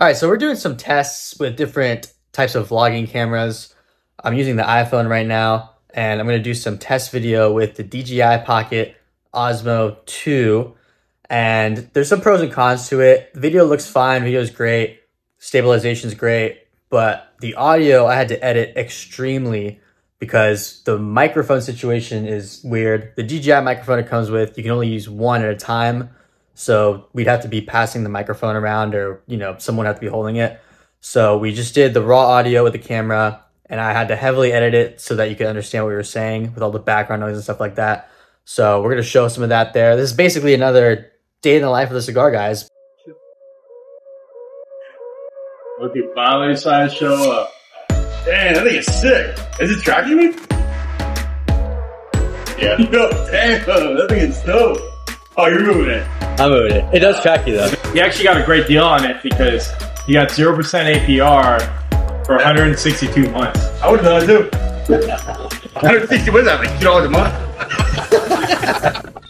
All right, so we're doing some tests with different types of vlogging cameras. I'm using the iPhone right now, and I'm gonna do some test video with the DJI Pocket Osmo 2. And there's some pros and cons to it. Video looks fine, video is great, stabilization's great, but the audio I had to edit extremely because the microphone situation is weird. The DJI microphone it comes with, you can only use one at a time. So we'd have to be passing the microphone around or, you know, someone have to be holding it. So we just did the raw audio with the camera and I had to heavily edit it so that you could understand what we were saying with all the background noise and stuff like that. So we're going to show some of that there. This is basically another day in the life of the cigar guys. Look at finally to show up. Damn, that thing is sick. Is it tracking me? Yeah. Yo, damn, that thing is dope. Oh, you're moving it. I'm moving it. It does track you though. You actually got a great deal on it because you got 0% APR for 162 months. I would have done it too. 160, what is that, like $2 a month?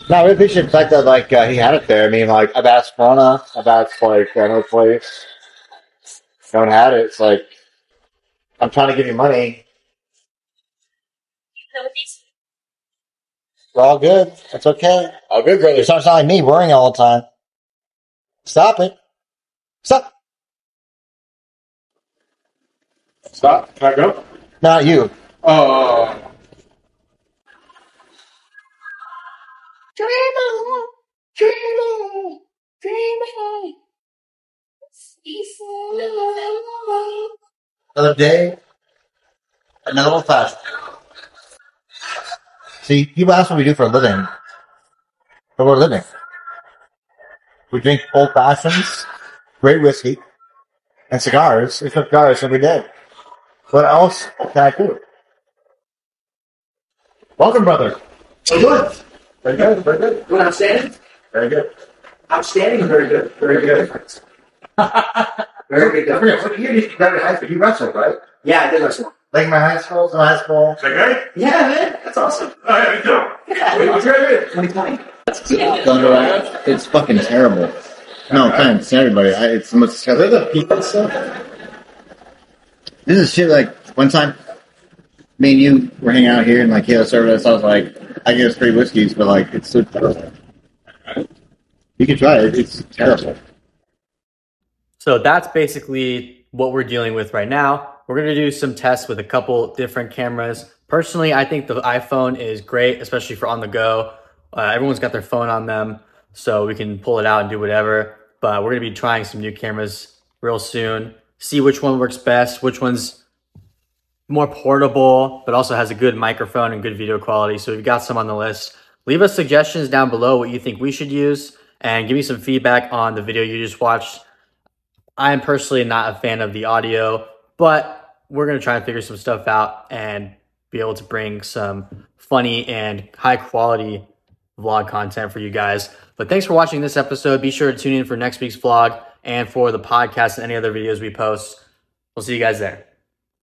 No, I really appreciate the fact that like uh, he had it there. I mean, like I've asked Mona, I've asked like another place. No one had it. It's like I'm trying to give you money. We're all good. It's okay. All good, brother. It's not, it's not like me worrying all the time. Stop it. Stop. Stop. Can I go? Not you. Oh. Another day, another old fashioned. See, people ask what we do for a living. For a living. We drink old fashions, great whiskey, and cigars. We smoke cigars every day. What else can I do? Welcome, brother. Oh, good. Very good, very good. Good. Outstanding. Very good. Outstanding. Very good. Very good. Very good. what year did you graduate high school? You wrestled, right? Yeah, I did wrestle. Like my high school, so high school. Is that great? Yeah, man. That's awesome. Oh, yeah, me too. Yeah. What's great? 2020. Thunder Rock. It's fucking terrible. No offense to everybody. I, it's the most disgusting. the people stuff. This is shit like one time me and you were hanging out here and like he had a service. I was like, I give us three whiskeys, but like it's so terrible. You can try it. It's terrible. So that's basically what we're dealing with right now. We're to do some tests with a couple different cameras. Personally, I think the iPhone is great, especially for on the go. Uh, everyone's got their phone on them, so we can pull it out and do whatever. But we're to be trying some new cameras real soon. See which one works best, which one's more portable, but also has a good microphone and good video quality. So we've got some on the list. Leave us suggestions down below what you think we should use and give me some feedback on the video you just watched. I am personally not a fan of the audio, but we're going to try and figure some stuff out and be able to bring some funny and high quality vlog content for you guys. But thanks for watching this episode. Be sure to tune in for next week's vlog and for the podcast and any other videos we post. We'll see you guys there.